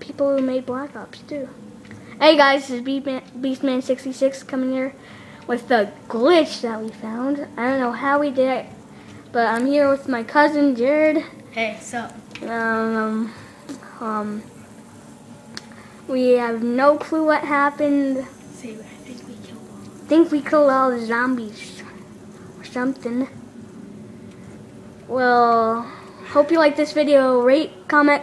people who made Black Ops 2. Hey guys, this is Beastman, Beastman66 coming here with the glitch that we found. I don't know how we did it, but I'm here with my cousin Jared. Hey, so Um, um, we have no clue what happened. see, I think we killed all. think we killed all the zombies or something. Well, hope you like this video. Rate, comment,